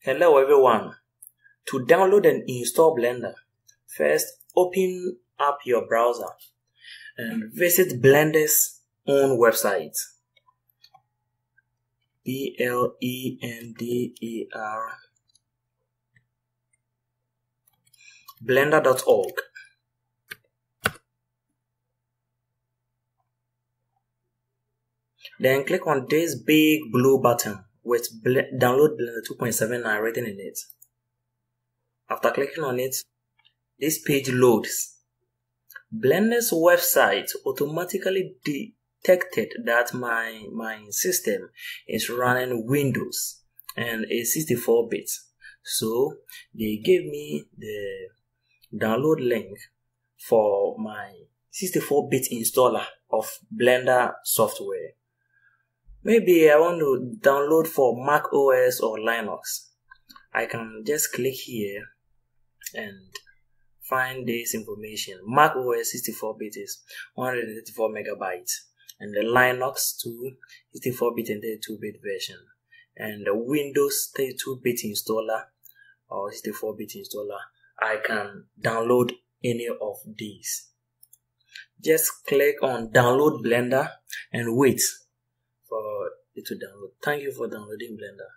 Hello everyone. To download and install Blender, first open up your browser and visit Blender's own website. B L E N D E R blender.org. Then click on this big blue button with download Blender 2.7 and written in it. After clicking on it, this page loads. Blender's website automatically detected that my, my system is running Windows and a 64 bit. So they gave me the download link for my 64 bit installer of Blender software. Maybe I want to download for Mac OS or Linux. I can just click here and find this information. Mac OS 64-bit is 134 megabytes and the Linux 2 64-bit and 32-bit version and the Windows 32-bit installer or 64-bit installer. I can download any of these. Just click on download Blender and wait to download. Thank you for downloading Blender.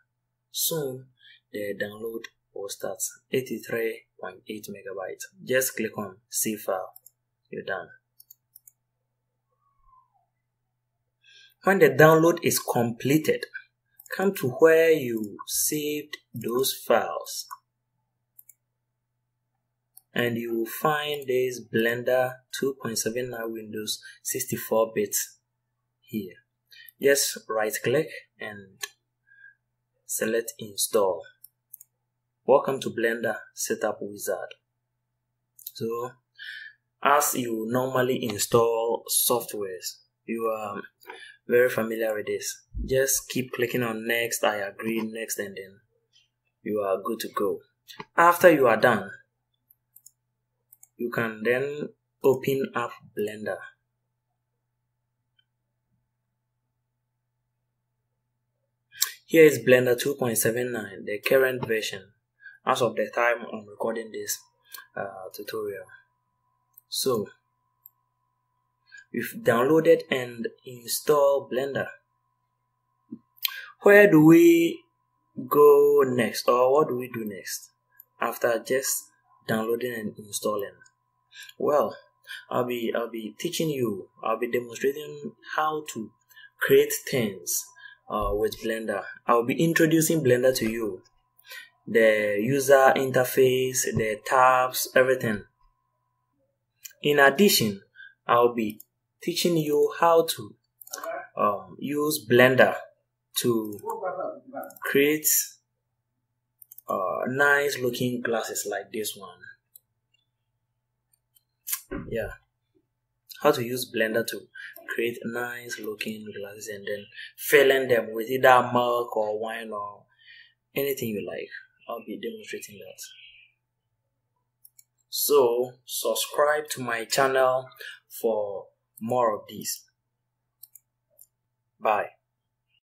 Soon the download will start 83.8 megabytes. Just click on save file. You're done. When the download is completed, come to where you saved those files and you will find this Blender 2.79 Windows 64 bits here just right click and select install. Welcome to blender setup wizard. So as you normally install softwares you are very familiar with this. Just keep clicking on next i agree next and then you are good to go. After you are done you can then open up blender Here is Blender 2.79, the current version as of the time I'm recording this uh, tutorial. So, we've downloaded and installed Blender. Where do we go next or what do we do next after just downloading and installing? Well, I'll be I'll be teaching you, I'll be demonstrating how to create things uh, with Blender. I'll be introducing Blender to you. The user interface, the tabs, everything. In addition, I'll be teaching you how to um, use Blender to create uh, nice looking glasses like this one. Yeah how to use blender to create nice looking glasses and then filling them with either milk or wine or anything you like. I'll be demonstrating that. So subscribe to my channel for more of these. Bye